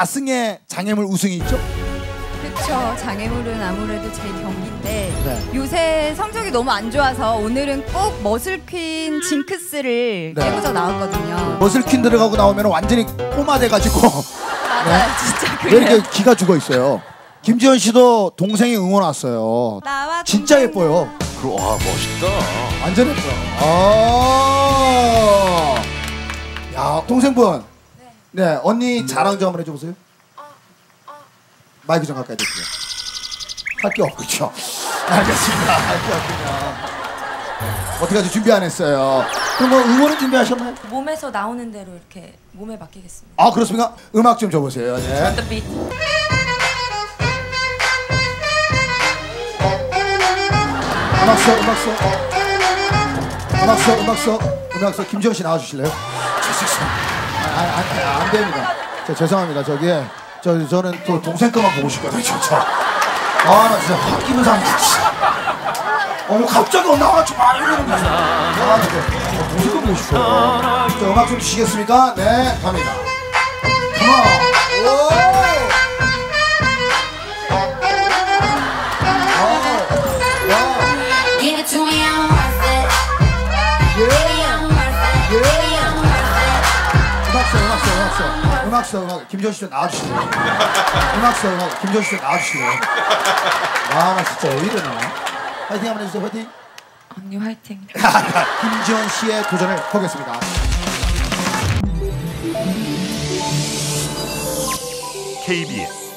4승의 장애물 우승이 있죠? 그렇죠. 장애물은 아무래도 제 경기인데 네. 요새 성적이 너무 안 좋아서 오늘은 꼭 머슬퀸 징크스를 네. 깨고자 나왔거든요. 머슬퀸 들어가고 나오면 완전히 꼬마 돼가지고 맞아요, 진짜 왜 그래요. 이렇게 기가 죽어 있어요. 김지현 씨도 동생이 응원 왔어요. 나와 진짜 동생. 예뻐요. 그럼 와 멋있다. 완전 예뻐. 아. 야 동생분. 네 언니 자랑 좀 한번 해줘보세요. 마이크 좀 가까이 대주세요. 할게 없죠. 알겠습니다. 할게 없군요. 어떻게 아직 준비 안 했어요. 그럼 뭐 응원은 준비하셨나요? 몸에서 나오는 대로 이렇게 몸에 맡기겠습니다. 아 그렇습니까? 음악 좀 줘보세요. 네. The beat. 음악서 음악서 음악서 음악서 음악서 김지영 씨 나와주실래요? 죄송합니다. 아, 아, 아, 안 됩니다. 저 죄송합니다. 저기 저 저는 또 동생 거만 보고 싶거든요. 저. 아 나 진짜 확 기분 상해. 어머 갑자기 나와가지고 막 이러는 거야. 아, 네. 저 동생 거 보고 싶어요. 저 음악 좀 주시겠습니까? 네, 갑니다. 컴온. 음악서 음악서 음악 김지현 씨좀 나와주실래요? 음악서 음악 김지현 씨좀 나와주실래요? 아나 진짜 왜 이러나 화이팅 한번 해주세요 화이팅 언니 화이팅. 김지현 씨의 도전을 보겠습니다 KBS